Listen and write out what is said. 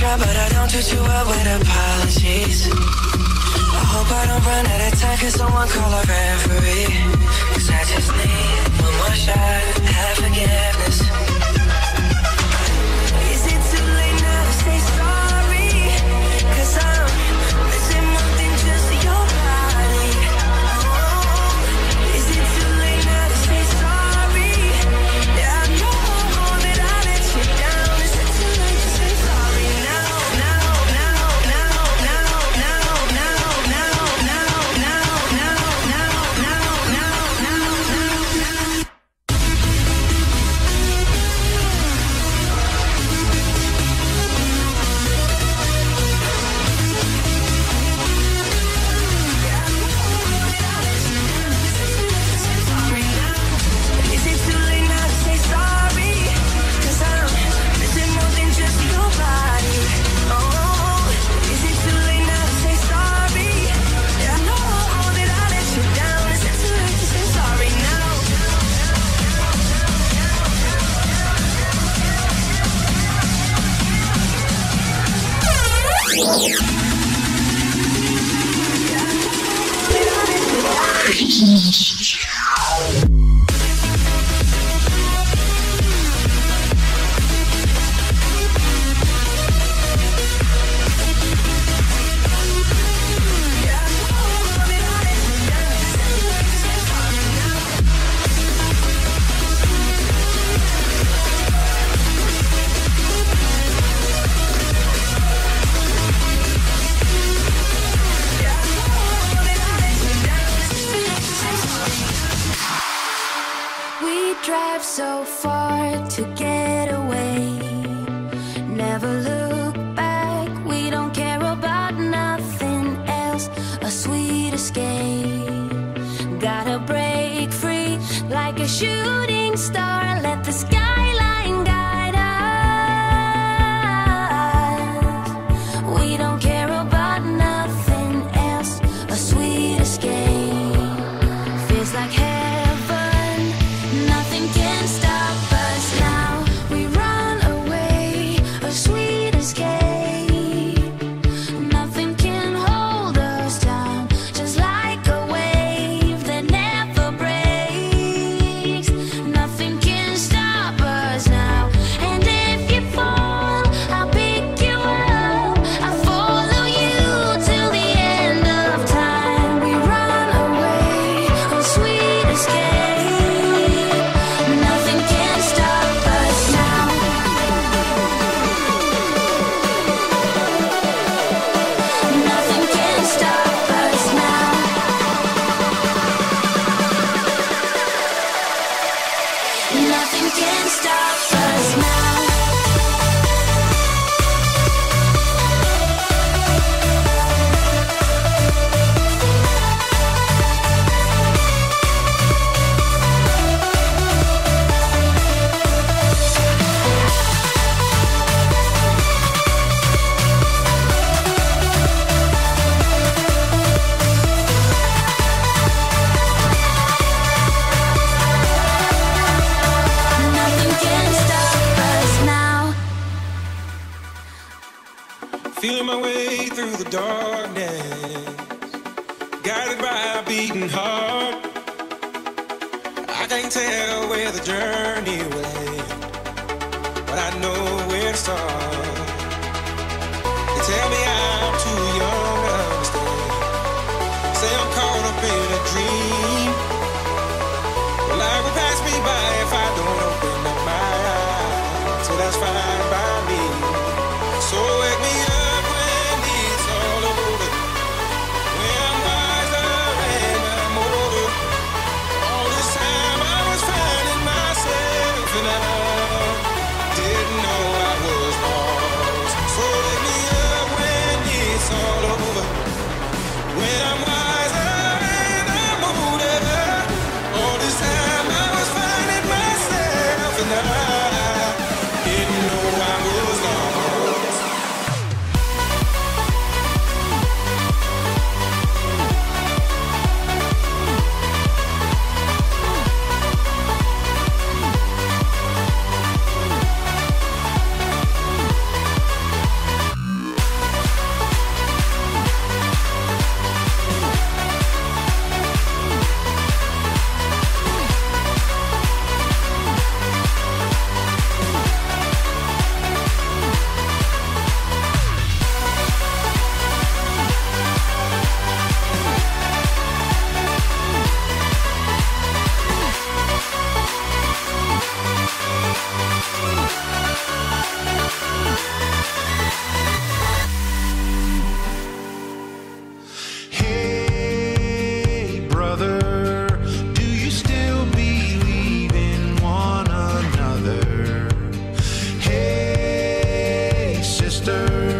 try, but I don't do too well with apologies. I hope I don't run out of time, cause someone call a referee. Cause I just need one more shot, half again. Tchau. drive so far to get away. Never look back, we don't care about nothing else. A sweet escape. Gotta break free like a shooting star, let the sky. the darkness, guided by a beating heart. I can't tell where the journey will end, but I know where to start. stir